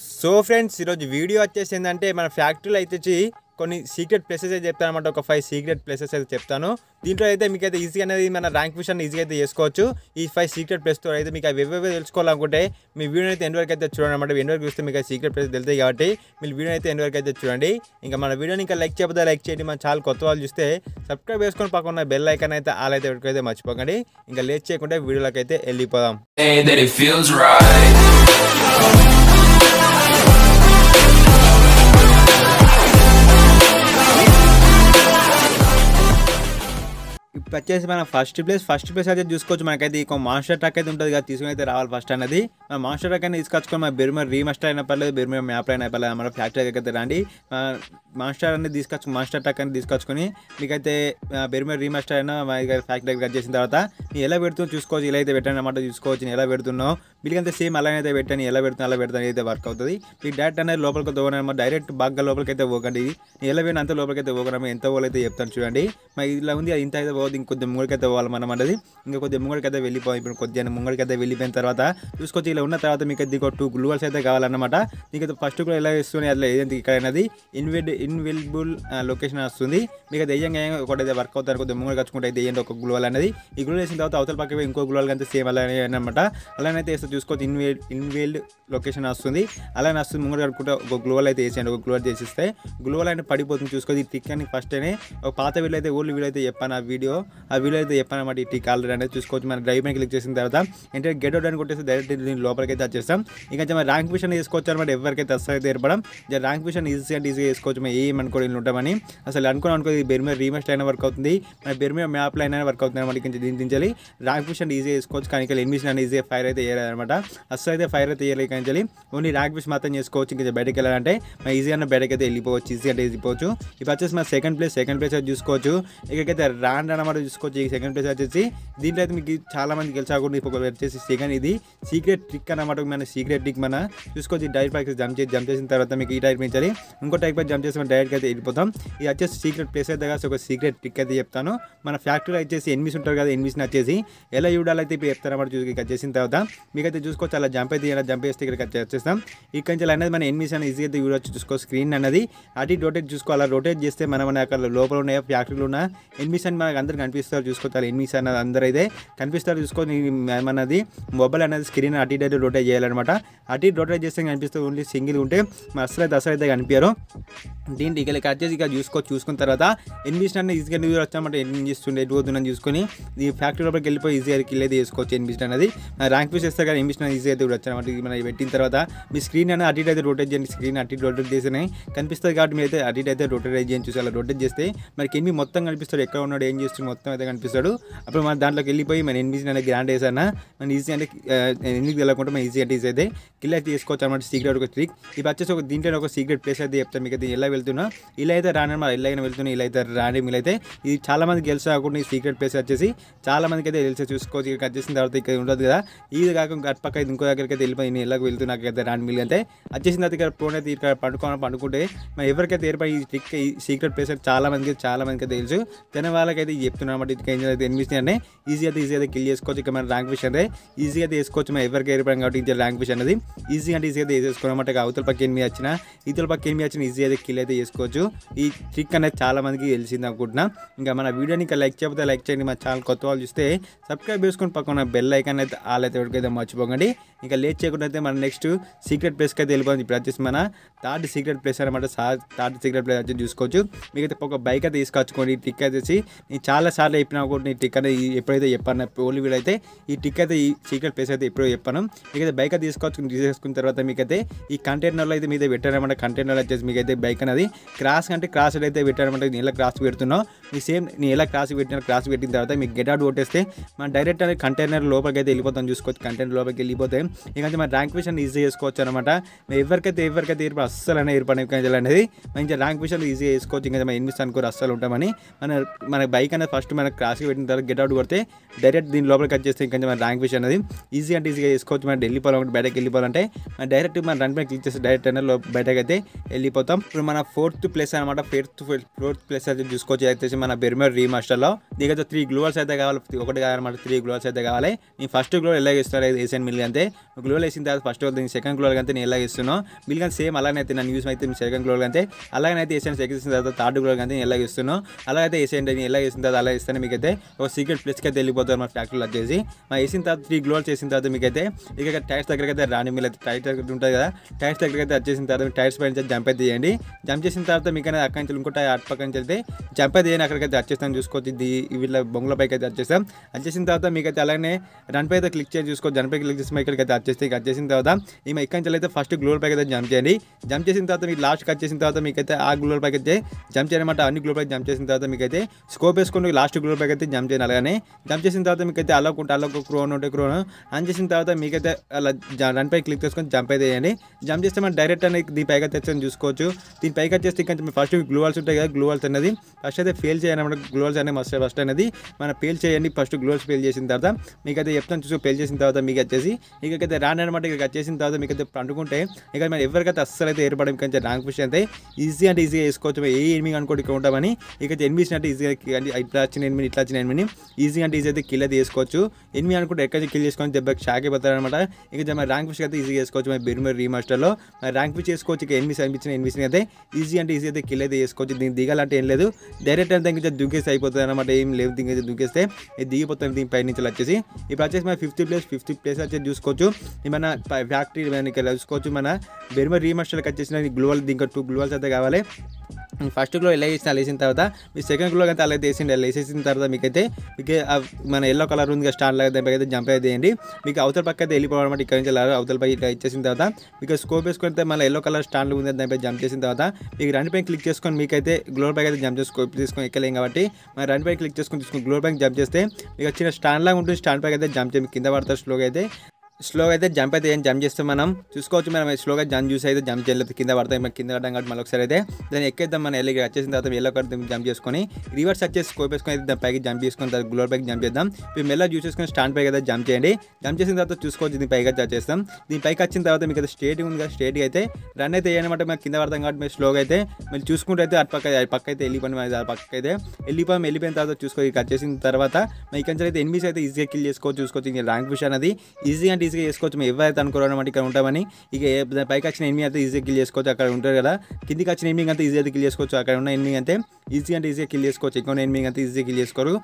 So friends ఈరోజు video వచ్చేసి ఏంటంటే మన ఫ్యాక్టరీలో అయితే వచ్చి కొన్ని సీక్రెట్ ప్లేసెస్ అయితే చెప్తాను అనమాట ఒక ఫైవ్ సీక్రెట్ ప్లేసెస్ అయితే చెప్తాను. దీంట్లో అయితే మీకు అయితే ఈజీగా అనేది మన ర్యాంక్ విషయాన్ని ఈజీగా అయితే చేసుకోవచ్చు. ఈ ఫైవ్ సీక్రెట్ ప్లేస్తో అయితే మీకు అవి ఎవరి తెలుసుకోవాలనుకుంటే మీ వీడియో అయితే ఎండ్ వరకు అయితే చూడండి అనమాట ఎండ్ వరకు చూస్తే మీకు సీక్రెట్ ప్లేస్ తెలుస్తాయి కాబట్టి మీరు వీడియో అయితే ఎండ్ వరకు అయితే చూడండి. ఇంకా మన వీడియోని ఇంకా లైక్ చేయబోతే లైక్ చేయండి. మన చాలా కొత్త వాళ్ళు చూస్తే సబ్స్క్రైబ్ చేసుకొని పక్కన బెల్ ఐకాన్ అయితే ఆల్ అయితే మర్చిపోకండి. ఇంకా లేట్ చేయకుండా వీడియోలోకి అయితే వెళ్ళిపోదాం. వచ్చేసి మనం ఫస్ట్ ప్లేస్ ఫస్ట్ ప్లేస్ అయితే చూసుకోవచ్చు. మనకైతే ఈ మాస్టర్ ట్రక్ అయితే ఉంటుంది కదా తీసుకుని అయితే రావాలి ఫస్ట్ అనేది మన మాస్టర్ ట్రక్ అయితే తీసుకొచ్చుకొని మన బెరుమర్ రీమాస్టర్ అయినా పర్లేదు బెరుమర్ మ్యాప్ అయినా పర్లేదు మన ఫ్యాక్టరీ దగ్గర అయితే రండి. మాస్టర్ అనేది తీసుకొచ్చు మాస్టర్ టక్ అని తీసుకొచ్చుకొని మీకైతే బెరుమర్ రీమాస్టర్ అయినా మా ఫ్యాక్టరీ కట్ చేసిన తర్వాత నేను ఎలా పెడుతుందో చూసుకోవచ్చు ఇలా అయితే పెట్టాను అనమాట చూసుకోవచ్చు నేను ఎలా పెడుతున్నావు. వీళ్ళకంటే సేమ్ అలానే అయితే పెట్టాను ఎలా పెడుతున్నా అలా పెడతాను అయితే వర్క్ అవుతుంది. మీకు డైరెక్ట్ అనేది లోపలికి తోగనమాట డైరెక్ట్ బాగా లోపలికి అయితే పోకండి నేను ఎలా పోయినా అంత లోపలికి అయితే ఎంత పోలైతే చెప్తాను చూడండి. మరి ఇలా ఉంది అది ఇంత అయితే పోదు ఇంకొద్ది ముంగడికి అయితే పోవాలి మనం అన్నది ఇంకా కొద్దిగా ముంగడికి అయితే వెళ్ళిపోయి ఇప్పుడు కొద్దిగా ముంగడికి అయితే వెళ్ళిపోయిన తర్వాత చూసుకోవచ్చు ఇలా ఉన్న తర్వాత మీకు దీనికి టూ గ్లూవల్స్ అయితే కావాలన్నమాట. మీకు అయితే ఫస్ట్ కూడా ఎలా ఇస్తుంది అట్లా ఏదైతే ఇక్కడ అనేది ఇన్వెడ్ ఇన్వెలిబుల్ లొకేషన్ వస్తుంది. మీకు అయితే వేయంగా ఒకటైతే వర్క్ అవుతారు కొద్దిగా ముంగడు కచ్చుకుంటే అయితే ఒక గ్లోవల్ అనేది. ఈ గ్లో వేసిన తర్వాత అవతల పక్క ఇంకో గ్లోవల్ అంతా సేమ్ అలానే అనమాట అలానైతే వేస్తే చూసుకోవచ్చు ఇన్వేల్ ఇన్వేల్డ్ లొకేషన్ వస్తుంది. అలానే వస్తుంది ముంగడు కట్టుకుంటే ఒక గ్లోవల్ అయితే వేసేయండి ఒక గ్లోవల్ చేసిస్తే. గ్లోవల్ అయితే పడిపోతుంది చూసుకోవచ్చు ఈ టిక్ అని ఫస్ట్ అనే. ఒక పాత వీడియో అయితే ఓల్డ్ వీడియో అయితే చెప్పాను ఆ వీడియో. ఆ వీడియో అయితే చెప్పాను అనమాట ఈ టిక్ ఆల్రెడీ అనేది. చూసుకోవచ్చు మన డ్రైవ్ మీద క్లిక్ చేసిన తర్వాత. అంటే గెట్ అవుట్ అని కొట్టేసి డైరెక్ట్ దీని లోపలికి అయితే వచ్చేస్తాం. ఇంకా మన ర్యాంక్ విషన్ తీసుకోవచ్చు అనమాట ఎవరికైతే అసలు ఏర్పడం. ర్యాంక్ విషన్ ఈజీ అంటే ఈజీగా వేసుకోవచ్చు ఏం అనుకోని ఉంటామని అసలు అనుకుని అనుకో ఇది బెర్మే రీమెస్ట్ అయినా వర్క్ అవుతుంది. మన బెర్మే మ్యాప్లో అయినా వర్క్ అవుతుంది అనమాట ఇంకా దీని దించాలి ర్యాక్ విషన్ ఈజీ వేసుకోవచ్చు కానీ ఇక్కడ ఎనిమిషన్ అని ఈజీగా ఫైర్ అయితే వేయలేదు అనమాట అసలు అయితే ఫైర్ అయితే చేయలేదు కానీ ఓన్లీ ర్యాక్ విష్ మాత్రం చేసుకోవచ్చు. ఇంకా బయటకు వెళ్ళాలంటే మన ఈజీ అన్న బయటకు అయితే వెళ్ళిపోవచ్చు. ఈజీ అంటే వెళ్ళిపోవచ్చు ఇప్పుడు వచ్చేసి మన సెకండ్ ప్లేస్ సెకండ్ ప్లేస్ అయితే చూసుకోవచ్చు. ఇక్కడికైతే రాండ్ అనమాట చూసుకోవచ్చు. ఈ సెకండ్ ప్లేస్ వచ్చేసి దీంట్లో అయితే మీకు చాలా మంది గెలిచాకుండా ఇప్పుడు వచ్చేసి సెకండ్ ఇది సీక్రెట్ ట్రిక్ అనమాట మన సీక్రెట్ ట్రిక్ మన చూసుకోవచ్చు. ఈ డైరెక్ట్ ప్యాక్ జంప్ చేసి జంప్ చేసిన తర్వాత మీకు ఈ టైప్ పెంచాలి ఇంకో టైప్ పై జంప్ చేసి మనం డైరెక్ట్గా అయితే వెళ్ళిపోతాం. ఇది వచ్చేసి సీక్రెట్ ప్లేస్ అయితే కాదు ఒక సీక్రెట్ ట్రిక్ అయితే చెప్తాను. మన ఫ్యాక్టరీలో వచ్చేసి ఎనిమిస్ ఉంటారు కదా ఎనిమిస్ని వచ్చేసి ఎలా చూడాలైతే ఇప్పుడు చెప్తారన్నమాట చూసి ఇక్కడ చేసిన తర్వాత. మీకైతే చూసుకోవచ్చు అలా జంప్ అయితే ఇలా జంప్ చేస్తే ఇక్కడ వచ్చేస్తాం. ఇక్కడ నుంచి అనేది మన ఎనిమిస్ అనేది ఈజీగా అయితే చూడొచ్చు చూసుకో స్క్రీన్ అనేది అటు రొటేట్ చూసుకోవాలి? రొటేట్ చేస్తే మనం అక్కడ లోపల ఉన్న ఫ్యాక్టరీలో ఉన్న ఎనిమిస్ అని మనకు అందరు కనిపిస్తారు చూసుకోవాలి ఎనిమిస్ అన్నది అందరూ అయితే కనిపిస్తారు చూసుకొని మనది మొబైల్ అనేది స్క్రీన్ అటు ఇటు రొటేట్ చేయాలన్నమాట. అటు రొటేట్ చేస్తే కనిపిస్తుంది ఓన్లీ సింగిల్ ఉంటే మన అసలు అయితే అసలు అయితే కనిపించారు. దీంట్లో ఇక్కడ కట్ చేసి ఇక చూసుకో చూసుకున్న తర్వాత ఎనిమిస్ అనేది ఈజీగా న్యూ వచ్చామంటే ఎన్ని చేస్తుండే? ఎటు పోతుందని చూసుకొని ఈ ఫ్యాక్టరీ లోపలికి వెళ్ళిపోయి ఈజీగా కిల్ అయితే చేసుకోవచ్చు ఎనిమిస్ అనేది ర్యాంక్ ఫీస్ చేస్తే కానీ ఎనిమిస్ ఈజీగా ఈజీ అయితే కూడా ఇది మనం పెట్టిన తర్వాత మీ స్క్రీన్ అనేది అటు అయితే రొటేట్ చేయండి. స్క్రీన్ అటు రొటేట్ చేసినాయి కనిపిస్తుంది కాబట్టి మీరు అయితే అటు అయితే రొటేట్ చేయండి. చూసి అలా రొటేట్ చేస్తే మనకి ఎనిమిది మొత్తం కనిపిస్తాడు. ఎక్కడ ఉన్నాడు ఏం చేస్తుంది మొత్తం అయితే కనిపిస్తాడు. అప్పుడు మన దాంట్లోకి వెళ్ళిపోయి మన ఎనిమిది అనేది గ్రాండ్ వేసానా మన ఈజీ అంటే ఎందుకు వెళ్ళకుండా మన ఈజీ అంటే ఈజీ అయితే కిల్ అయితే తీసుకోవచ్చు అనమాట సీక్రెట్ ఒక ట్రిక్ ఇప్పుడు వచ్చేసి ఒక దీంట్లో ఒక సీక్రెట్ ప్లేస్ అయితే చెప్తాను. మీకు అయితే ఎలా వెళ్తున్నా. ఇలా అయితే రానమాట ఇలా అయినా వెళ్తున్నా ఇలా అయితే రాని మీరు అయితే ఇది చాలా మంది గెలిచి కాకుండా ఈ సీక్రెట్ ప్లేస్ వచ్చేసి చాలా మందికి అయితే తెలిసి చూసుకోవచ్చు. ఇక్కడ వచ్చేసిన తర్వాత ఇక్కడ ఉంటుంది కదా. ఇది కాక అటు పక్క ఇంకో దగ్గరికి అయితే వెళ్ళిపోయి నేను ఎలాగో వెళ్తున్నా నాకైతే రాని మిల్ అయితే వచ్చేసిన తర్వాత ఇక్కడ ఫోన్ అయితే ఇక్కడ పండుకోవాలి పండుకుంటే మరి ఎవరికైతే ఏర్పడి ఈ ట్రిక్ ఈ సీక్రెట్ ప్లేస్ అయితే చాలా మందికి చాలా మందికి అయితే తెలుసు. తిన వాళ్ళకైతే చెప్తున్నాను అనమాట ఇది అయితే ఎనిమిది అంటే ఈజీ అయితే ఈజీ అయితే కిల్ చేసుకోవచ్చు. ఇక్కడ మన ర్యాంక్ విషయం అంటే ఈజీగా అయితే వేసుకోవచ్చు మనం ఎవరికి ఏర్పడం కాబట్టి ఇది ర్యాంక్ విషయం అనేది ఈజీ అంటే ఈజీగా అయితే వేసేసుకోవడం అంటే అవతల పక్క ఎనిమిది వచ్చిన ఇతల పక్క ఎనిమిది వచ్చిన ఈజీ అయితే కిల్ అయితే చేసుకోవచ్చు. ఈ ట్రిక్ అనేది చాలా మందికి తెలిసింది అనుకుంటున్నా. ఇంకా మన వీడియోని ఇంకా లైక్ చేయకపోతే లైక్ చేయండి. మా ఛానల్ కొత్త వాళ్ళు చూస్తే సబ్స్క్రైబ్ చేసుకుని పక్కన బెల్ ఐకాన్ అయితే ఆల్ అయితే ఎవరికైతే మర్చిపోకండి. ఇంకా లేట్ చేయకుండా అయితే మన నెక్స్ట్ సీక్రెట్ ప్లేస్కి అయితే వెళ్ళిపోయింది ఇప్పుడు వచ్చేసి మన థర్డ్ సీక్రెట్ ప్లేస్ అనమాట థర్డ్ సీక్రెట్ ప్లేస్ వచ్చి చూసుకోవచ్చు. మీకైతే ఒక బైక్ అయితే తీసుకొచ్చుకోండి. ఈ టిక్ వచ్చేసి నేను చాలా సార్లు చెప్పినా కూడా ఈ టిక్ అనేది ఎప్పుడైతే చెప్పాను ఓన్లీ వీడైతే ఈ టిక్ అయితే ఈ సీక్రెట్ ప్లేస్ అయితే ఎప్పుడో చెప్పాను. మీకైతే బైక్ అయితే తీసుకొచ్చుకుని తీసేసుకున్న తర్వాత మీకైతే ఈ కంటైనర్లో అయితే మీద పెట్టారనమాట కంటైనర్లో వచ్చేసి మీకైతే బైక్ అనేది క్రాస్ అంటే క్రాస్ అయితే పెట్టారనమాట నేను ఎలా క్రాస్ పెడుతున్నావు మీ సేమ్ నేను ఎలా క్రాస్ పెట్టిన క్రాస్ పెట్టిన తర్వాత మీకు గెట్ అవుట్ కొట్టేస్తే మన డైరెక్ట్ అనేది కంటైనర్ లోపలికి అయితే వెళ్ళిపోతాం చూసుకోవచ్చు. కంటైనర్ లోపలికి వెళ్ళిపోతే ఎందుకంటే మన ర్యాంక్ విషన్ ఈజీ చేసుకోవచ్చు అనమాట ఎవరికైతే ఎవరికైతే ఏర్పడి అస్సలు అనేది అనేది మంచి ర్యాంక్ విషయాలు ఈజీ చేసుకోవచ్చు. ఇంకా మనం ఎనిమిది అనుకోరు అస్సలు ఉంటామని మన మన బైక్ అనేది ఫస్ట్ మన క్రాస్కి పెట్టిన తర్వాత గెట్ అవుట్ కొడితే డైరెక్ట్ దీని లోపలికి వచ్చేస్తే ఇంకా మన ర్యాంక్ విషయం అనేది ఈజీ అంటే ఈజీగా చేసుకోవచ్చు. మనం వెళ్ళిపోవాలంటే బయటకు వెళ్ళిపోవాలంటే మన డైరెక్ట్ మన రన్ పైన క్లిక్ చేసి డైరెక్ట్ అనేది బయటకు అయితే వెళ్ళిపోతాం. ఇప్పుడు మన ఫోర్త్ ప్లేస్ అనమాట ఫిఫ్త్ ఫోర్త్ ప్లేస్ అయితే చూసుకోవచ్చు. అయితే మన బెర్మర్ రీమాస్టర్లో. దీనికైతే త్రీ గ్లోవల్స్ అయితే కావాలి. ఒకటి కాదనమాట త్రీ గ్లోవల్స్ అయితే కావాలి. నేను ఫస్ట్ గ్లోవల్ ఎలా వేస్తారు వేసి వేసాను అంటే అంతే వేసిన తర్వాత ఫస్ట్ దీనికి సెకండ్ గ్లోల్ అంతే నేను ఎలా ఇస్తున్నాను మిల్గా సేమ్ అలానే అయితే నన్ను యూస్ అయితే సెకండ్ గ్లోవల్ అంతే అలాగనే అయితే వేసాను సెకండ్ వేసిన తర్వాత థర్డ్ గ్లోవల్ అంతే నేను ఎలా ఇస్తున్నాను అలాగైతే వేసేయండి నేను ఎలా వేసిన తర్వాత అలా ఇస్తాను మీకైతే ఒక సీక్రెట్ ప్లేస్కి అయితే వెళ్ళిపోతారు మా ఫ్యాక్టరీలో వచ్చేసి. మా వేసిన తర్వాత త్రీ గ్లోవల్స్ చేసిన తర్వాత మీకైతే ఇక టైర్స్ దగ్గరకైతే అయితే రాని మీరు అయితే టైర్స్ దగ్గర ఉంటుంది కదా. టైర్స్ దగ్గరకైతే అయితే వచ్చేసిన తర్వాత టైర్స్ పైన జంప్ అయితే చేయండి జంప్ చేసిన తర్వాత మీకు అనేది అక్కడి నుంచి ఇంకో టైర్ అటు పక్క నుంచి వెళ్తే జంప్ అయితే తీయండి అక్కడికైతే వచ్చేస్తాను చూసుకోవచ్చు ఇది వీళ్ళ బొంగుల పైకి అయితే వచ్చేస్తాం వచ్చేసిన తర్వాత మీకైతే అలానే రన్ పై అయితే క్లిక్ చేసి చూసుకోవచ్చు రన్ పై క్లిక్ చేసి ఇక్కడికి అయితే వచ్చేస్తే ఇక వచ్చేసిన తర్వాత ఈమె ఇక్కడి నుంచి అయితే ఫస్ట్ గ్లోల్ పైకి అయితే జంప్ చేయండి. జంప్ చేసిన తర్వాత మీకు లాస్ట్ కట్ చేసిన తర్వాత మీకైతే ఆ గ్లోల్ పైకి అయితే జంప్ చేయనమాట అన్ని గ్లోల్ పైకి జంప్ చేసిన తర్వాత మీకైతే స్కోప్ వేసుకొని లాస్ట్ గ్లోల్ పైకి అయితే జంప్ చేయాలి అలానే జంప్ చేసిన తర్వాత మీకైతే అలా ఉంటే అలా క్రోన్ ఉంటే క్రోన్ ఆన్ చేసిన తర్వాత మీకైతే అలా రన్ పై క్లిక్ చేసుకొని జంప్ అయితే చేయండి. జంప్ చేస్తే మనం డైరెక్ట్ అనేది దీని పైకి తెచ్చని చూసుకోవచ్చు. దీని పైకి వచ్చేస్తే ఇంకా ఫస్ట్ గ్లూవల్స్ ఉంటాయి కదా గ్లూవల్స్ అనేది. ఫస్ట్ అయితే ఫెయిల్ చేయాలి అనమాట గ్లూవల్స్ అనేది మస్ట్ ఫస్ట్ అనేది. మనం ఫెయిల్ చేయండి ఫస్ట్ గ్లూవల్స్ ఫెయిల్ చేసిన తర్వాత మీకైతే చెప్తాను చూసి ఫెయిల్ చేసిన తర్వాత మీకు వచ్చేసి ఇకైతే రాని అనమాట ఇక వచ్చేసిన తర్వాత మీకైతే పండుకుంటే ఇక మనం ఎవరికైతే అస్సలు అయితే ఏర్పడడం ఇంకా ర్యాంక్ పుష్ అయితే ఈజీ అంటే ఈజీగా వేసుకోవచ్చు. ఏ ఎనిమిది అనుకోండి ఇక్కడ ఉంటామని ఇక ఎనిమిది అంటే ఈజీగా ఇట్లా వచ్చిన ఎనిమిది ఇట్లా వచ్చిన ఎనిమిది ఈజీ అంటే ఈజీ అయితే కిల్ అయితే వేసుకోవచ్చు. ఎనిమిది అనుకుంటే ఎక్కడ కిల్ చేసుకొని దెబ్బకి షాక్ అయిపోతారు అనమాట ఇక మన ర్యాంక్ పుష్ అయితే ఈజీగా వేసుకోవచ్చు. మన బెరుమర్ రీమాస్టర్లో మన ర్యాంక్ పుష్ చేసుకోవచ్చు ఇక ఎనిమిది అనిపించిన ఎనిమిది అయితే ఈజీ అంటే ఈజీ అయితే కిల్ అయితే వేసుకోవచ్చు దీనికి దిగాలంటే ఏం లేదు. డైరెక్ట్ అంటే ఇంకా దుగ్గేసి అయిపోతుంది అనమాట ఏం లేదు దీనికి అయితే దుంకేస్తే. ఇది దిగిపోతుంది దీని పై నుంచి వచ్చేసి. ఇప్పుడు వచ్చేసి మన ఫిఫ్త్ ప్లేస్ ఫిఫ్త్ ప్లేస్ వచ్చేసి చూసుకోవచ్చు. ఇది మన ఫ్యాక్టరీ చూసుకోవచ్చు. మన బెరుమర్ రీమాస్టర్కి వచ్చేసిన గ్లోవల్ దీనికి టూ గ్లోవల్స్ అయితే కావాలి. ఫస్ట్ గ్లో ఎలా వేసిన వేసిన తర్వాత మీ సెకండ్ గ్లో అయితే అలా అయితే వేసిండి అలా వేసేసిన తర్వాత మీకైతే మీకు మన ఎల్లో కలర్ ఉంది స్టాండ్ లాగా దానిపై అయితే జంప్ అయితే వేయండి మీకు అవతల పక్క అయితే వెళ్ళిపోవడం అనమాట ఇక్కడ నుంచి అలా అవతల పై ఇట్లా ఇచ్చేసిన తర్వాత మీకు స్కోప్ వేసుకుంటే మళ్ళీ ఎల్లో కలర్ స్టాండ్ ఉంది దానిపై జంప్ చేసిన తర్వాత మీకు రెండు పైన క్లిక్ చేసుకొని మీకైతే గ్లోర్ పైకి అయితే జంప్ చేసుకో తీసుకొని ఎక్కలేం కాబట్టి మరి రెండు పైన క్లిక్ చేసుకొని తీసుకొని గ్లోర్ పైకి జంప్ చేస్తే మీకు వచ్చిన స్టాండ్ లాగా ఉంటుంది స్టాండ్ పైకి అయితే జంప్ చేయండి కింద పడతారు స్లోగా అయితే. స్లోగా అయితే జంప్ అయితే ఏం జంప్ చేస్తే మనం. చూసుకోవచ్చు మనం స్లోగా జంప్ చూసి అయితే జంప్ చేయలేదు. కింద పడతాయి మనకి కింద పడడం కాబట్టి మళ్ళీ ఒకసారి అయితే దాన్ని ఎక్కేద్దాం మనం వెళ్ళి వచ్చేసిన తర్వాత ఎల్లో కడితే జంప్ చేసుకొని రివర్స్ వచ్చేసి స్కోప్ వేసుకొని అయితే దాని పైకి జంప్ చేసుకొని తర్వాత గ్లోర్ పైకి జంప్ చేద్దాం. ఇప్పుడు మెల్ల యూస్ చేసుకొని స్టాండ్ పైకి అయితే జంప్ చేయండి. జంప్ చేసిన తర్వాత చూసుకోవచ్చు దీని పైకి అయితే చేస్తాం దీని పైకి వచ్చిన తర్వాత మీకు అయితే స్టేట్ ఉంది కదా స్టేట్ అయితే రన్ అయితే వేయనమాట మనకి కింద పడతాం కాబట్టి మీరు స్లోగా అయితే మీరు చూసుకుంటే అయితే అటు పక్క అటు పక్క అయితే వెళ్ళిపోయిన మరి ఆ పక్క అయితే వెళ్ళిపోయాం వెళ్ళిపోయిన తర్వాత చూసుకో ఇక వచ్చేసిన తర్వాత మీ ఇక్కడ నుంచి అయితే ఎనిమిస్ అయితే ఈజీగా కిల్ చేసుకోవచ్చు చూసుకోవచ్చు. ఇంకా ర్యాంక్ పుష్ అనేది ఈజీ అంటే ఈజీగా చేసుకోవచ్చు. మేము ఎవరైతే అనుకోవడం ఇక్కడ ఉంటామని ఇక పైకి వచ్చిన ఎనిమిది అయితే ఈజీగా కిల్ చేసుకోవచ్చు. అక్కడ ఉంటారు కదా. కిందికి వచ్చిన ఎనిమిది అంతా ఈజీ అయితే కిల్ చేసుకోవచ్చు. అక్కడ ఉన్న ఎనిమిది అంటే ఈజీ అంటే ఈజీగా కిల్ చేసుకోవచ్చు. ఎక్కువ ఎనిమిది అంతా ఈజీగా కిల్ చేసుకోరు.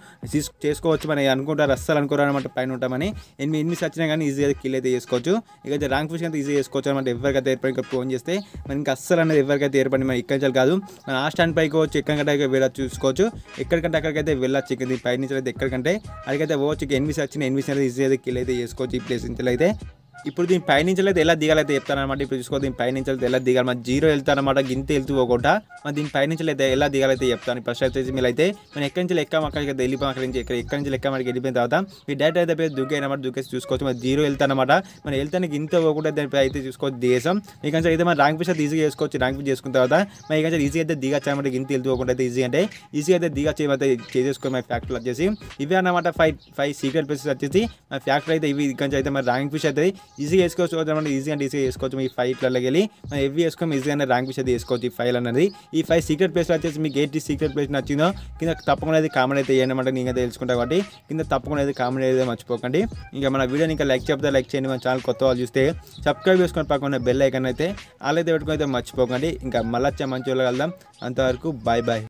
చేసుకోవచ్చు మనం అనుకుంటారు. అస్సలు అనుకోరు అనమాట పైన ఉంటామని. ఎనిమిది ఎనిమిది వచ్చినా కానీ ఈజీగా కిల్ అయితే చేసుకోవచ్చు. ఇక ర్యాంక్ పుష్ అయితే ఈజీగా చేసుకోవచ్చు అనమాట. ఎవరికైతే ఏర్పడి ఇంకా ఫోన్ చేస్తే మనకి ఇంకా అస్సలు అనేది ఎవరికైతే ఏర్పడి మనం ఇక్కడి నుంచి కాదు. మన ఆ స్టాండ్ పైకి వచ్చి ఎక్కడికంటే వెళ్ళచ్చు చూసుకోవచ్చు. ఎక్కడికంటే అక్కడికైతే వెళ్ళచ్చు. ఇక పై నుంచి అయితే ఎక్కడికంటే అక్కడికైతే పోవచ్చు. ఇక ఎనిమిది వచ్చిన ఎనిమిది అనేది ఈజీ అయితే కిల్ అయితే చేసుకోవచ్చు ఈ ప్లేస్ నుంచి అయితే ఇప్పుడు దీని పైనుంచి అయితే ఎలా దిగాలైతే చెప్తానమాట ఇప్పుడు చూసుకో దీని పైనుంచి అయితే ఎలా దిగాలి. మన జీరో వెళ్తానమాట గింత వెళ్తూ పోకుండా మన దీని పైనుంచి అయితే ఎలా దిగాలైతే చెప్తాను. ఫస్ట్ అయితే మీరు అయితే మనం ఎక్కడి నుంచి ఎక్కాం అక్కడికి అయితే వెళ్ళిపోయి అక్కడి నుంచి ఎక్కడ ఎక్కడి నుంచి ఎక్కాం మనకి వెళ్ళిపోయిన తర్వాత మీ డైరెక్ట్ అయితే పోయి దుగ్గైనమాట దుగ్గేసి చూసుకోవచ్చు. మన జీరో వెళ్తానమాట మనం వెళ్తానికి ఇంత పోకుండా దానిపై అయితే చూసుకోవచ్చు దేశం. మీకు అయితే మన ర్యాంక్ పిస్ అయితే ఈజీగా చేసుకోవచ్చు. ర్యాంక్ పిస్ చేసుకున్న తర్వాత మరి ఇక ఈజీ అయితే దిగచ్చు అనమాట ఇంత వెళ్తూ పోకుండా అయితే ఈజీ అంటే ఈజీ అయితే దిగచ్చు ఏమైతే చేసేసుకోవాలి మన ఫ్యాక్టరీ వచ్చేసి. ఇవి అన్నమాట ఫైవ్ ఫైవ్ సీక్రెట్ ప్లేసెస్ వచ్చేసి. మన ఫ్యాక్టరీ అయితే ఇవి ఇక్కడ అయితే మన ర్యాంక్ ఫిష్ అయితే ఈజీగా వేసుకోవచ్చు అనమాట ఈజీ అంటే ఈజీగా వేసుకోవచ్చు. ఈ ఫైవ్ ఇట్లకి వెళ్ళి మనం ఎవ్వి వేసుకొని ఈజీగానే ర్యాంక్ విషయం వేసుకోవచ్చు ఈ ఫైల్ అనేది. ఈ ఫైవ్ సీక్రెట్ ప్లేస్ వచ్చేసి మీకు ఎయిట్ సీక్రెట్ ప్లేస్ నచ్చిందో కింద తప్పకుండా అయితే కామెంట్ అయితే చేయనమాట నేను అయితే తెలుసుకుంటా కాబట్టి కింద తప్పకుండా అయితే కామెంట్ అయితే మర్చిపోకండి. ఇంకా మన వీడియోని ఇంకా లైక్ చెప్తే లైక్ చేయండి. మన ఛానల్ కొత్త వాళ్ళు చూస్తే సబ్స్క్రైబ్ చేసుకొని పక్కన బెల్ ఐకన్ అయితే అలా అయితే పెట్టుకొని అయితే మర్చిపోకండి. ఇంకా మళ్ళీ వచ్చే మంచి వాళ్ళు కలుద్దాం. అంతవరకు బాయ్ బాయ్